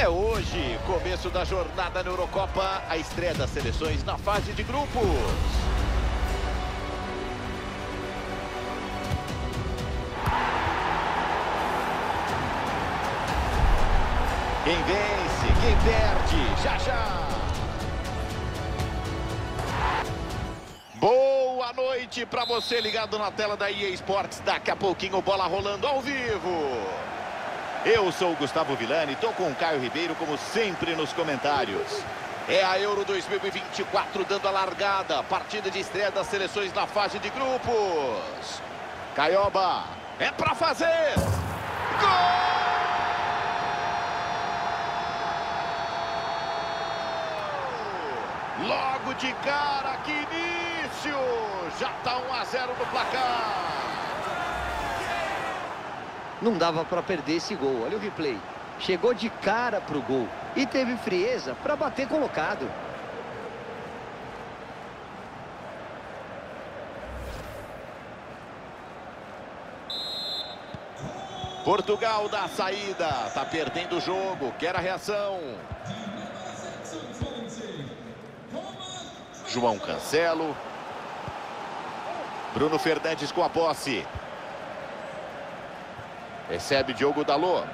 É hoje, começo da jornada na Eurocopa, a estreia das seleções na fase de grupos. Quem vence, quem perde, já já. Boa noite para você ligado na tela da EA Sports. Daqui a pouquinho, bola rolando ao vivo. Eu sou o Gustavo Villani, estou com o Caio Ribeiro, como sempre, nos comentários. É a Euro 2024 dando a largada. Partida de estreia das seleções na fase de grupos. Caioba, é para fazer. Gol! Logo de cara, que início! Já está 1 a 0 no placar. Não dava para perder esse gol. Olha o replay. Chegou de cara para o gol e teve frieza para bater colocado. Portugal dá a saída, tá perdendo o jogo, quer a reação. João Cancelo. Bruno Fernandes com a posse. Recebe Diogo Dalot.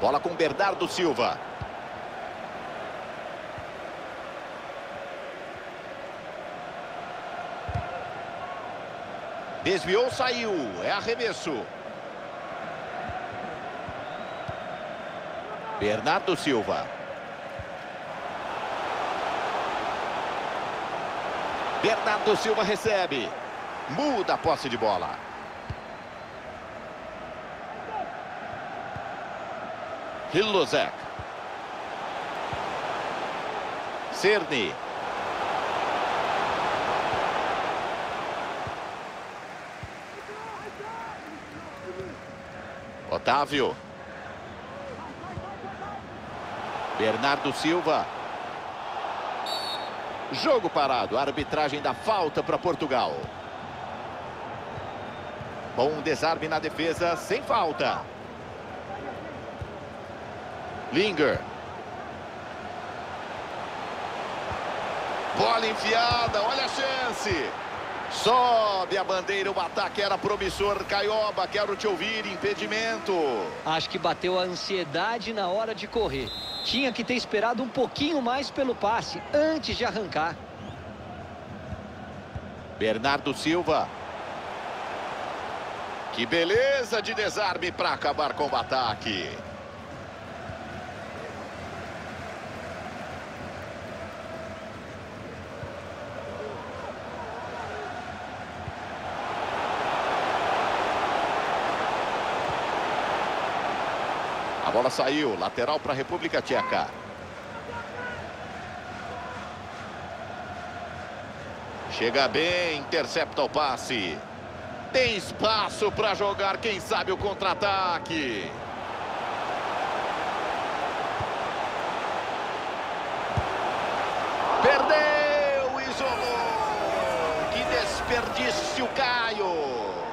Bola com Bernardo Silva. Desviou, saiu. É arremesso. Bernardo Silva. Bernardo Silva recebe. Muda a posse de bola. Hillozek. Cerny. Otávio. Bernardo Silva. Jogo parado. Arbitragem da falta para Portugal. Bom desarme na defesa, sem falta. Linger. Bola enfiada, olha a chance. Sobe a bandeira, o ataque era promissor. Caioba, quero te ouvir, impedimento. Acho que bateu a ansiedade na hora de correr. Tinha que ter esperado um pouquinho mais pelo passe, antes de arrancar. Bernardo Silva. Que beleza de desarme para acabar com o ataque. A bola saiu, lateral para a República Tcheca. Chega bem, intercepta o passe. Tem espaço para jogar, quem sabe o contra-ataque. Perdeu, isolou. Que desperdício, Caio.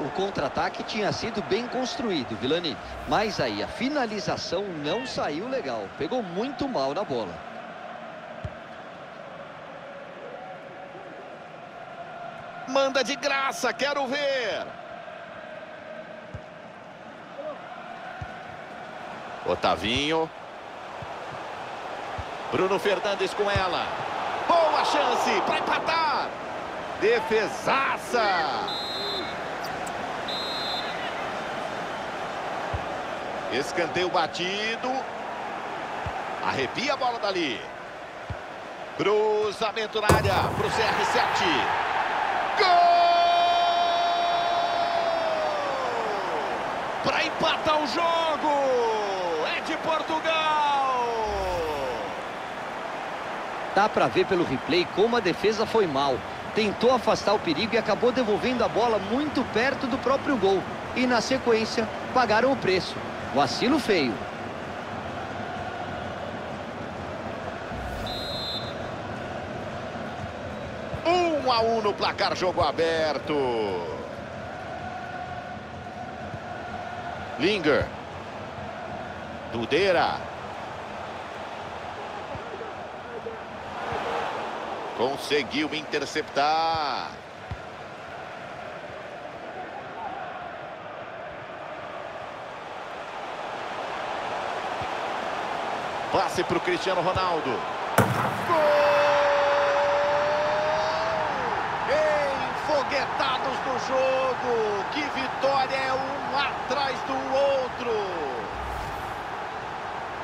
O contra-ataque tinha sido bem construído, Vilani. Mas aí a finalização não saiu legal. Pegou muito mal na bola. Manda de graça, quero ver. Otavinho. Bruno Fernandes com ela. Boa chance para empatar. Defesaça. Escanteio batido. Arrepia a bola dali. Cruzamento na área para o CR7. Gol! Para empatar o jogo. É de Portugal. Dá para ver pelo replay como a defesa foi mal. Tentou afastar o perigo e acabou devolvendo a bola muito perto do próprio gol. E na sequência, pagaram o preço. Vacilo feio. Um a um no placar, jogo aberto. Linger. Dudeira. Conseguiu interceptar. Passe para o Cristiano Ronaldo. Gol! No jogo. Que vitória é um atrás do outro.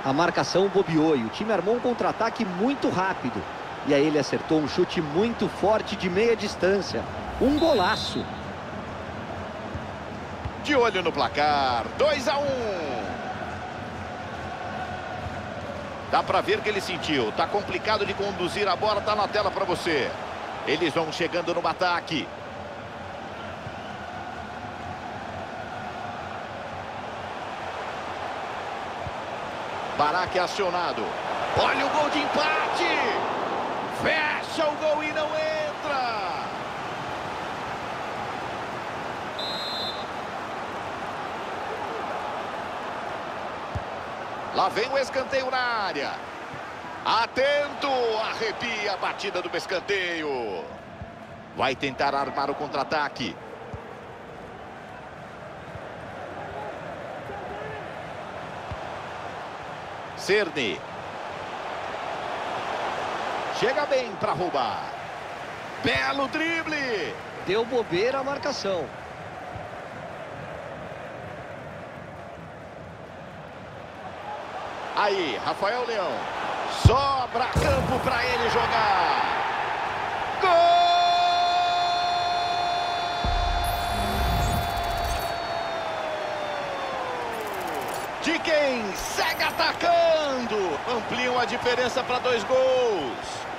A marcação bobeou e o time armou um contra-ataque muito rápido. E aí ele acertou um chute muito forte de meia distância. Um golaço. De olho no placar. 2 a 1. Um. Dá para ver que ele sentiu. Tá complicado de conduzir a bola, tá na tela para você. Eles vão chegando no ataque. Baraque acionado. Olha o gol de empate. Fecha o gol e não entra. Lá vem o escanteio na área. Atento, arrepia a batida do escanteio. Vai tentar armar o contra-ataque. Cerny. Chega bem para roubar. Belo drible. Deu bobeira a marcação. Aí, Rafael Leão. Sobra campo para ele jogar. Gol! De quem segue atacando. Ampliam a diferença para dois gols.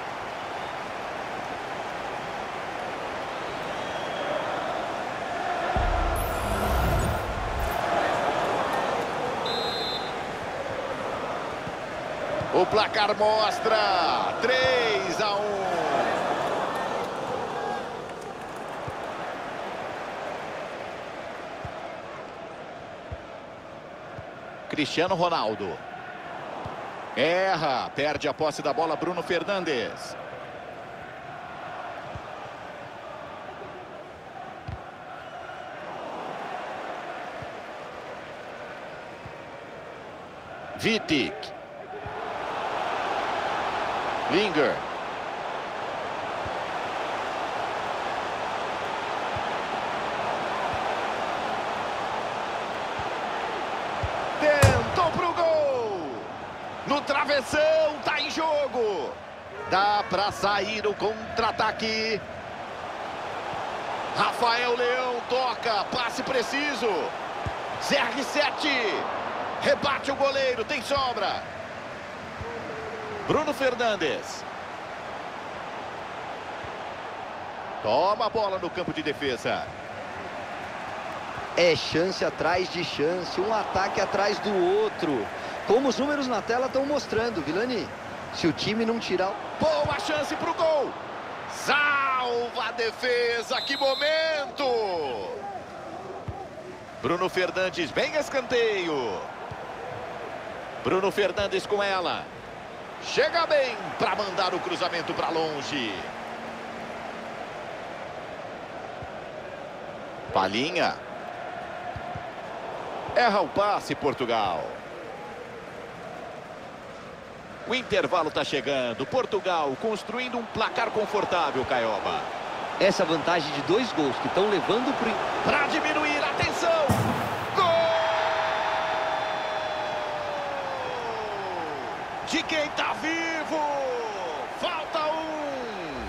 O placar mostra 3 a 1. Cristiano Ronaldo. Erra, perde a posse da bola Bruno Fernandes. Vitic. Linger. Tentou pro gol. No travessão, tá em jogo. Dá para sair o contra-ataque. Rafael Leão toca, passe preciso. CR7. Rebate o goleiro, tem sobra. Bruno Fernandes. Toma a bola no campo de defesa. É chance atrás de chance, um ataque atrás do outro. Como os números na tela estão mostrando, Vilani. Se o time não tirar... Boa chance para o gol. Salva a defesa, que momento. Bruno Fernandes, bem escanteio. Bruno Fernandes com ela. Chega bem para mandar o cruzamento para longe. Palinha. Erra o passe, Portugal. O intervalo está chegando. Portugal construindo um placar confortável, Caioba. Essa vantagem de dois gols que estão levando para... Diminuir, atenção! de quem tá vivo. Falta um.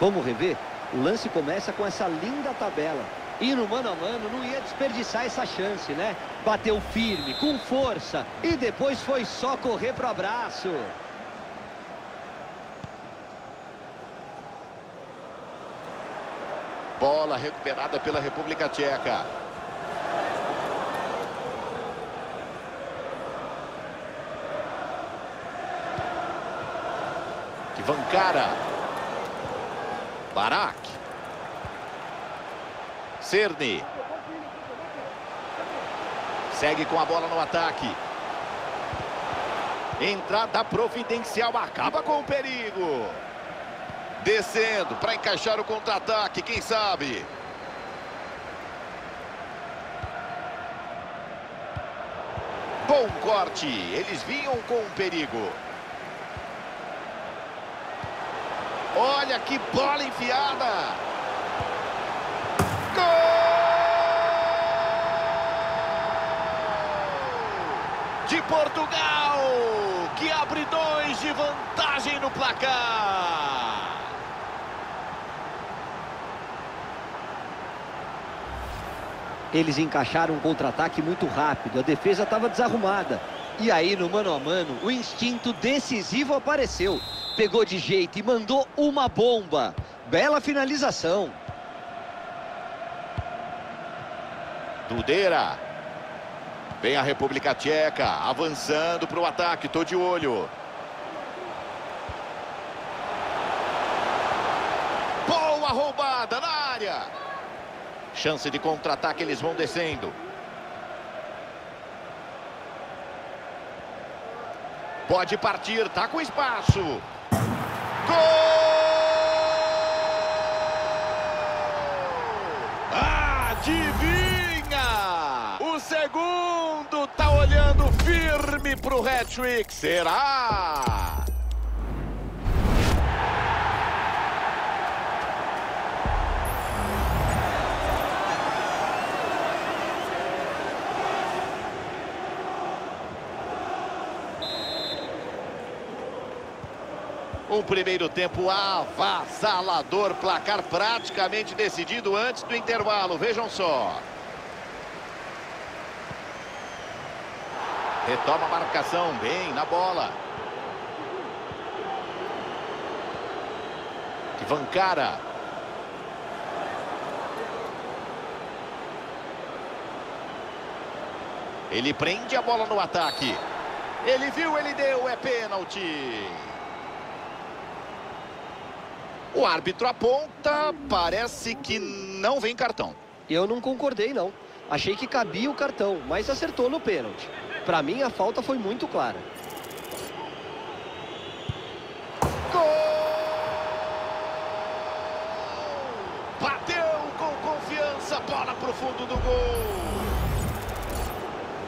Vamos rever? O lance começa com essa linda tabela. E no mano a mano não ia desperdiçar essa chance, né? Bateu firme, com força. E depois foi só correr pro abraço. Bola recuperada pela República Tcheca. Vancara. Barak. Cerny. Segue com a bola no ataque. Entrada providencial acaba com o perigo. Descendo para encaixar o contra-ataque, quem sabe? Bom corte, eles vinham com perigo. Olha que bola enfiada. Gol! De Portugal, que abre dois de vantagem no placar. Eles encaixaram um contra-ataque muito rápido, a defesa estava desarrumada. E aí, no mano a mano, o instinto decisivo apareceu. Pegou de jeito e mandou uma bomba. Bela finalização. Dudeira. Vem a República Tcheca, avançando para o ataque, tô de olho. Boa roubada na área. Chance de contra-ataque, eles vão descendo. Pode partir, tá com espaço. Gol! Adivinha! Firme pro hat-trick. Será? Um primeiro tempo avassalador, placar praticamente decidido antes do intervalo. Vejam só. Retoma a marcação, bem na bola. Vancara. Ele prende a bola no ataque. Ele viu, ele deu, é pênalti. O árbitro aponta, parece que não vem cartão. Eu não concordei, não. Achei que cabia o cartão, mas acertou no pênalti. Para mim, a falta foi muito clara. Gol! Bateu com confiança, bola pro fundo do gol.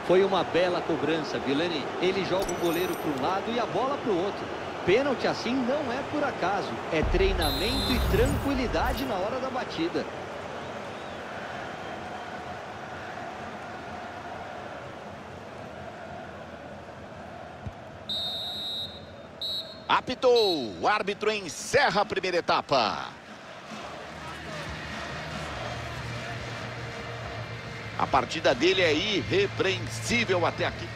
Foi uma bela cobrança, Vilani. Ele joga o goleiro para um lado e a bola para o outro. Pênalti assim não é por acaso, é treinamento e tranquilidade na hora da batida. Apitou, o árbitro encerra a primeira etapa. A partida dele é irrepreensível até aqui.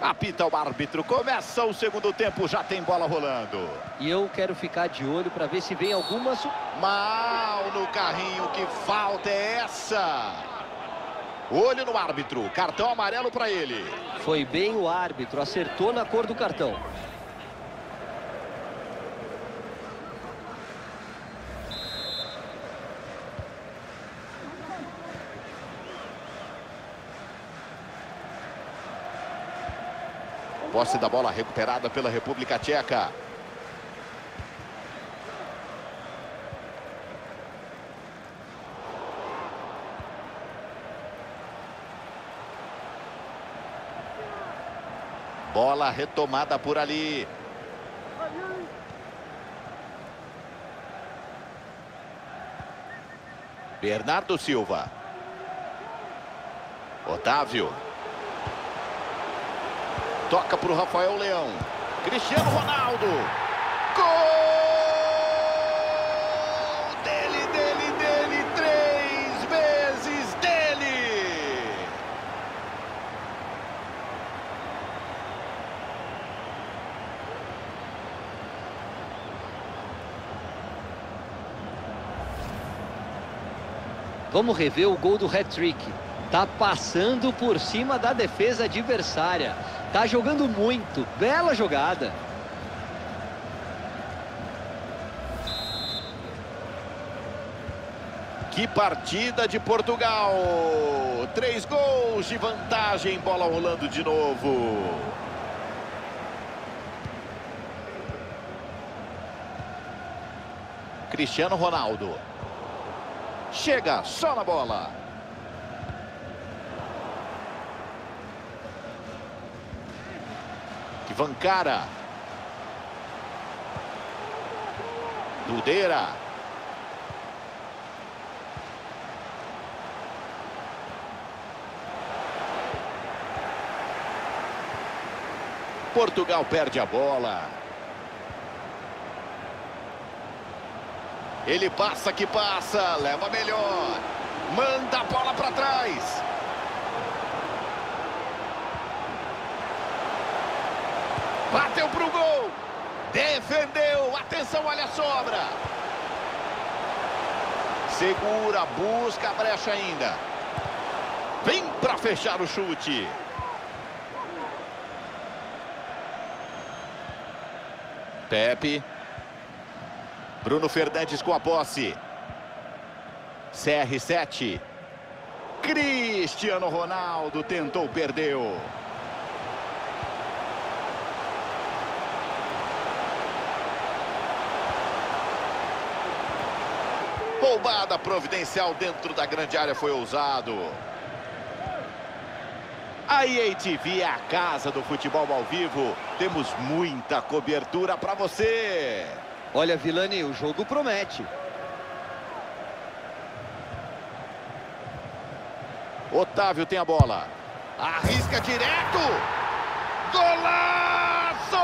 Apita o árbitro. Começa o segundo tempo, já tem bola rolando. E eu quero ficar de olho para ver se vem alguma... Mal no carrinho, que falta é essa? Olho no árbitro, cartão amarelo para ele. Foi bem o árbitro, acertou na cor do cartão. Posse da bola recuperada pela República Tcheca. Bola retomada por ali. Bernardo Silva. Otávio. Toca para o Rafael Leão. Cristiano Ronaldo. Gol! Dele, dele, dele. Três vezes dele. Vamos rever o gol do hat-trick. Tá passando por cima da defesa adversária. Tá jogando muito. Bela jogada. Que partida de Portugal. Três gols de vantagem. Bola rolando de novo. Cristiano Ronaldo. Chega só na bola. Vancara. Dudeira. Portugal perde a bola. Ele passa que passa, leva melhor. Manda a bola para trás. Bateu pro gol. Defendeu. Atenção, olha a sobra. Segura, busca a brecha ainda. Vem para fechar o chute. Pepe. Bruno Fernandes com a posse. CR7. Cristiano Ronaldo tentou, perdeu. Roubada providencial dentro da grande área foi ousado. A EA TV é a casa do futebol ao vivo. Temos muita cobertura para você. Olha, Vilani, o jogo promete. Otávio tem a bola. Arrisca direto. Golaço!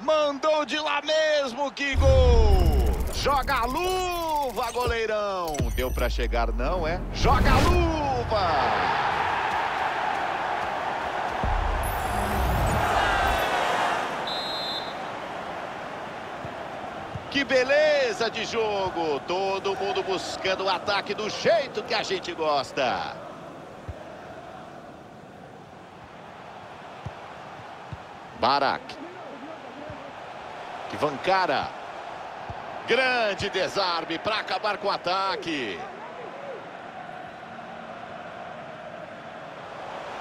Mandou de lá mesmo, que gol! Joga a luva, goleirão. Deu para chegar, não é? Joga a luva! Que beleza de jogo! Todo mundo buscando o ataque do jeito que a gente gosta. Barak. Vancara. Grande desarme para acabar com o ataque.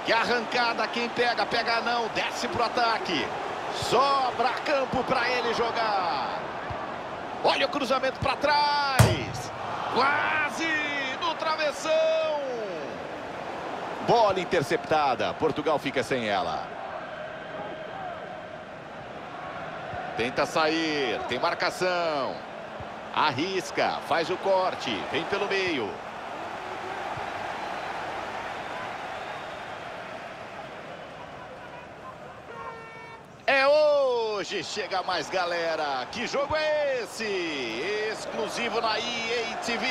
Que arrancada, quem pega, pega não, desce pro ataque. Sobra campo para ele jogar. Olha o cruzamento para trás. Quase no travessão. Bola interceptada. Portugal fica sem ela. Tenta sair. Tem marcação. Arrisca, faz o corte, vem pelo meio. É hoje, chega mais galera. Que jogo é esse? Exclusivo na EA TV.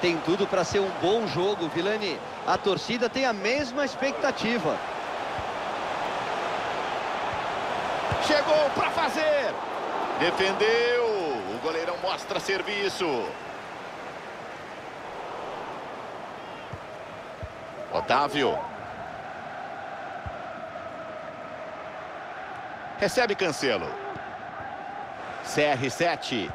Tem tudo para ser um bom jogo, Vilani. A torcida tem a mesma expectativa. Chegou para fazer. Defendeu goleirão mostra serviço. Otávio. Recebe Cancelo. CR7.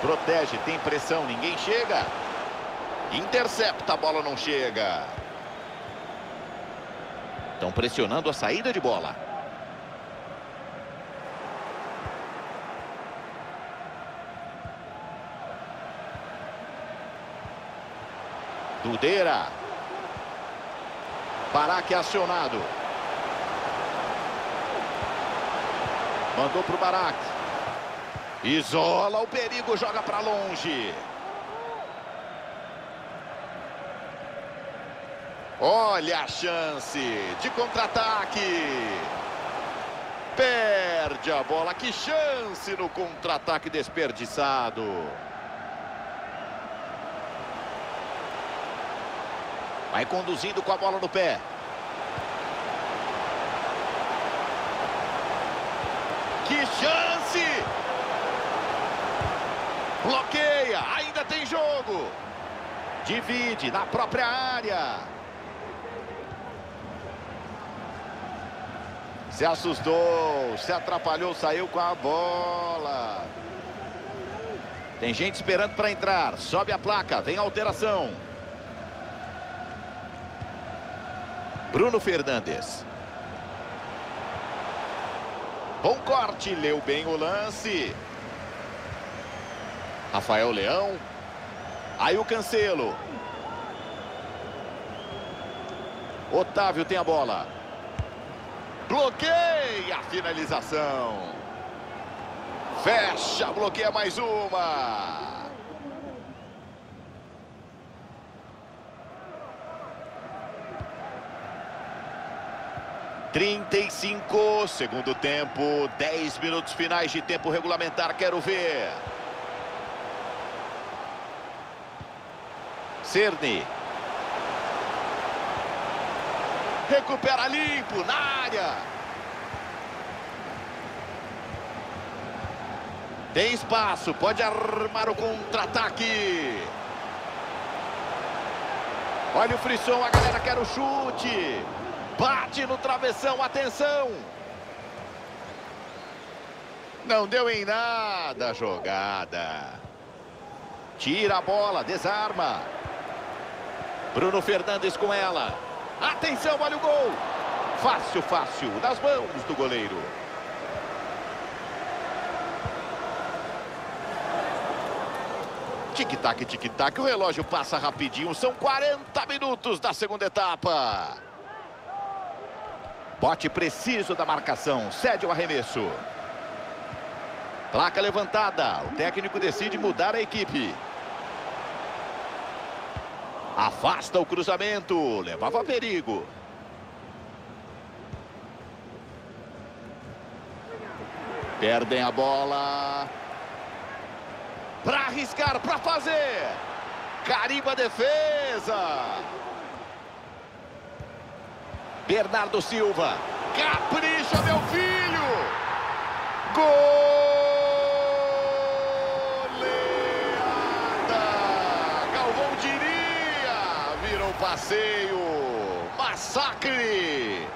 Protege, tem pressão, ninguém chega. Intercepta, a bola não chega. Estão pressionando a saída de bola. Dudeira. Baraque acionado. Mandou para o Baraque. Isola o perigo, joga para longe. Olha a chance de contra-ataque. Perde a bola. Que chance no contra-ataque desperdiçado. Vai conduzindo com a bola no pé. Que chance! Bloqueia, ainda tem jogo. Divide na própria área. Se assustou, se atrapalhou, saiu com a bola. Tem gente esperando para entrar. Sobe a placa, tem alteração. Bruno Fernandes. Bom corte, leu bem o lance. Rafael Leão. Aí o Cancelo. Otávio tem a bola. Bloqueia a finalização. Fecha, bloqueia mais uma. Trinta e cinco, segundo tempo, dez minutos finais de tempo regulamentar, quero ver. Cerny. Recupera limpo na área. Tem espaço, pode armar o contra-ataque. Olha o frisson, a galera quer o chute. Bate no travessão, atenção. Não deu em nada a jogada. Tira a bola, desarma. Bruno Fernandes com ela. Atenção, olha o gol. Fácil, fácil, nas mãos do goleiro. Tic-tac, tic-tac, o relógio passa rapidinho. São 40 minutos da segunda etapa. Bote preciso da marcação, cede o arremesso. Placa levantada, o técnico decide mudar a equipe. Afasta o cruzamento, levava perigo. Perdem a bola. Para arriscar, para fazer. Carimba defesa. Bernardo Silva. Capricha, meu filho. Gol! passeio. Massacre.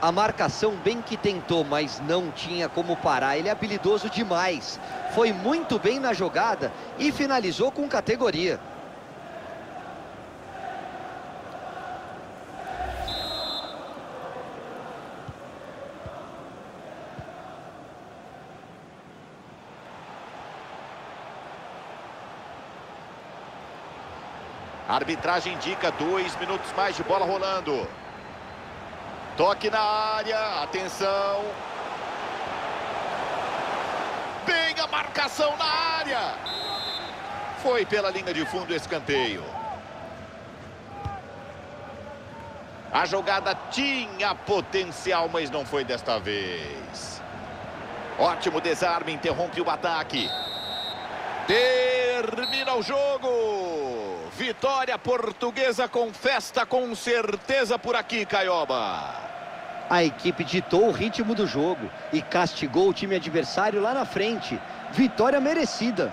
A marcação bem que tentou, mas não tinha como parar. Ele é habilidoso demais. Foi muito bem na jogada e finalizou com categoria. Arbitragem indica dois minutos mais de bola rolando. Toque na área, atenção. Bem a marcação na área. Foi pela linha de fundo escanteio. A jogada tinha potencial, mas não foi desta vez. Ótimo desarme, interrompe o ataque. Termina o jogo. Vitória portuguesa com festa, com certeza por aqui, Caioba. A equipe ditou o ritmo do jogo e castigou o time adversário lá na frente. Vitória merecida.